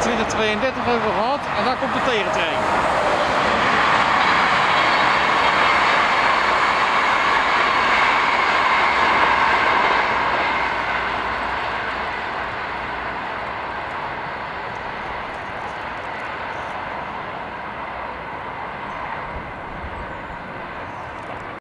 2032 hebben we gehad en daar komt de tegentrein.